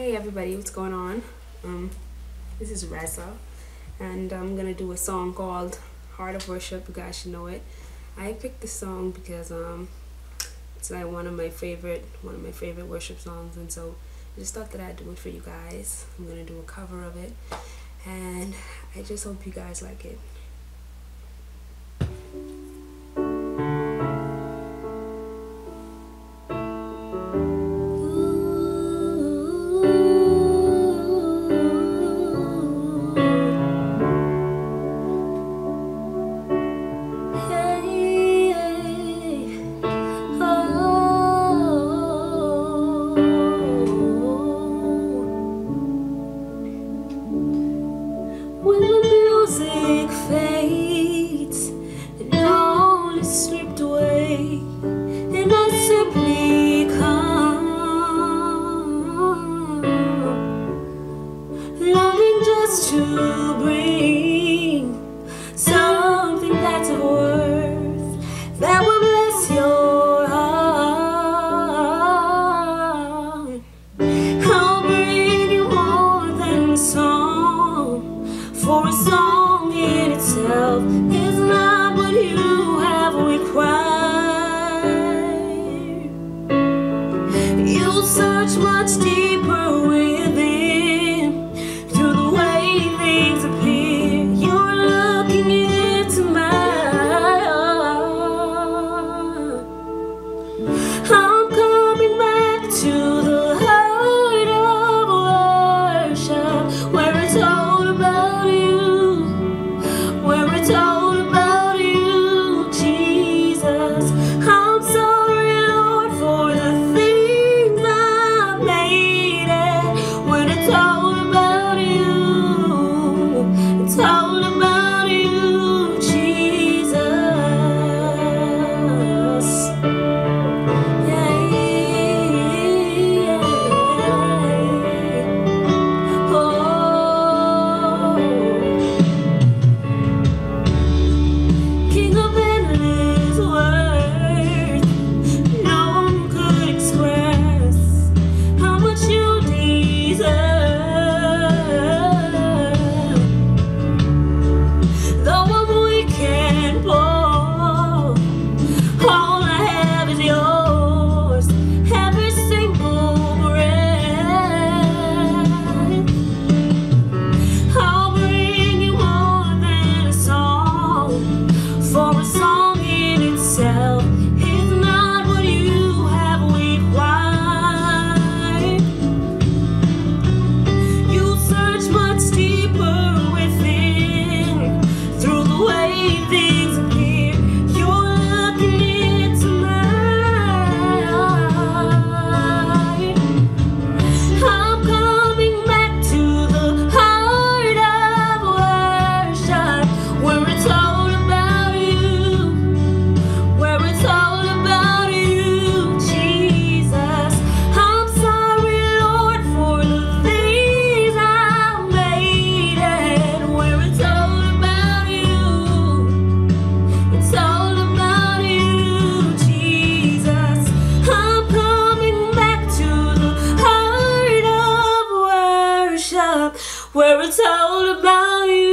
Hey everybody, what's going on? Um, this is Reza, and I'm gonna do a song called Heart of Worship. You guys should know it. I picked this song because um, it's like one of my favorite, one of my favorite worship songs, and so I just thought that I'd do it for you guys. I'm gonna do a cover of it, and I just hope you guys like it. much deeper where it's all about you.